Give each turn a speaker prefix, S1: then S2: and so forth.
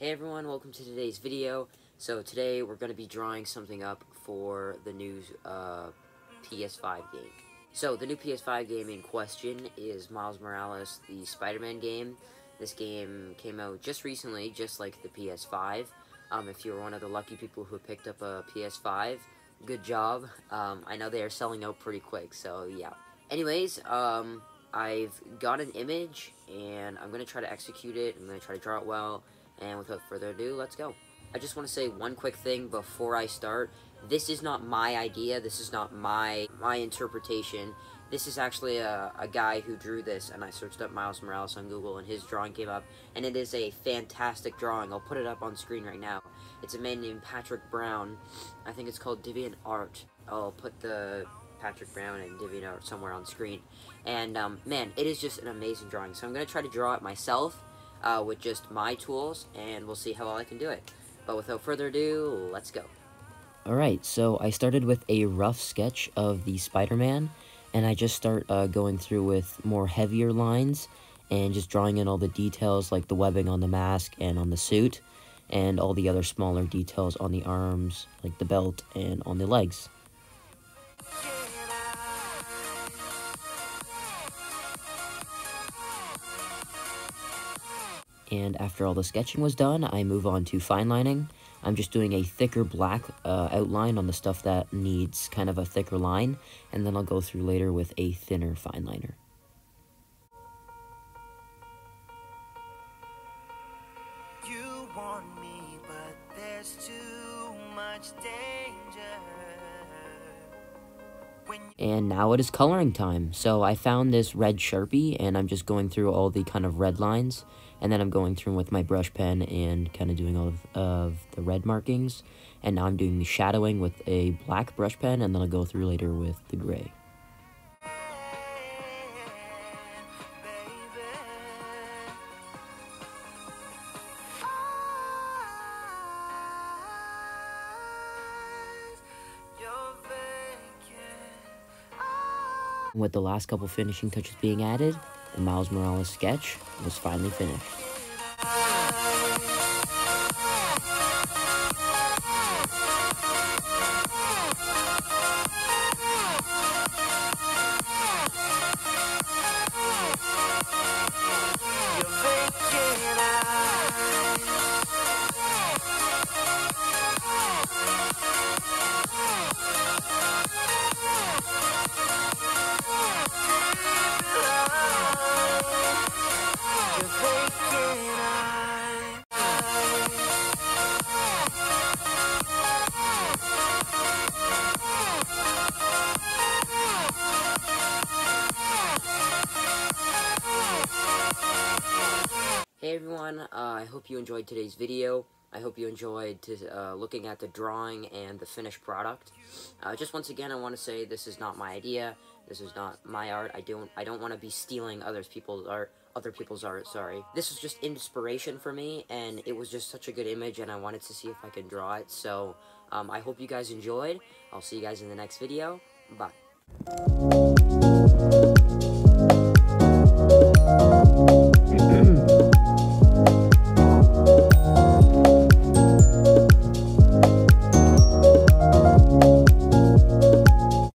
S1: Hey everyone, welcome to today's video. So today we're going to be drawing something up for the new uh, PS5 game. So the new PS5 game in question is Miles Morales, the Spider-Man game. This game came out just recently, just like the PS5. Um, if you're one of the lucky people who picked up a PS5, good job. Um, I know they are selling out pretty quick, so yeah. Anyways, um, I've got an image, and I'm going to try to execute it. I'm going to try to draw it well and without further ado, let's go. I just want to say one quick thing before I start. This is not my idea. This is not my my interpretation. This is actually a, a guy who drew this, and I searched up Miles Morales on Google, and his drawing came up, and it is a fantastic drawing. I'll put it up on screen right now. It's a man named Patrick Brown. I think it's called Deviant Art. I'll put the Patrick Brown and Deviant Art somewhere on screen. And, um, man, it is just an amazing drawing. So I'm going to try to draw it myself uh, with just my tools, and we'll see how well I can do it. But without further ado, let's go.
S2: Alright, so I started with a rough sketch of the Spider-Man, and I just start uh, going through with more heavier lines, and just drawing in all the details like the webbing on the mask and on the suit, and all the other smaller details on the arms, like the belt, and on the legs. And after all the sketching was done, I move on to fine lining. I'm just doing a thicker black uh, outline on the stuff that needs kind of a thicker line, and then I'll go through later with a thinner fine liner. You want me, and now it is coloring time. So I found this red Sharpie, and I'm just going through all the kind of red lines and then I'm going through with my brush pen and kind of doing all of, of, the red markings, and now I'm doing the shadowing with a black brush pen, and then I'll go through later with the gray. With the last couple finishing touches being added, the Miles Morales sketch was finally finished.
S1: Hey everyone, uh, I hope you enjoyed today's video. I hope you enjoyed uh, looking at the drawing and the finished product. Uh, just once again, I want to say this is not my idea. This is not my art. I don't. I don't want to be stealing other people's art. Other people's art. Sorry. This was just inspiration for me, and it was just such a good image, and I wanted to see if I could draw it. So um, I hope you guys enjoyed. I'll see you guys in the next video. Bye.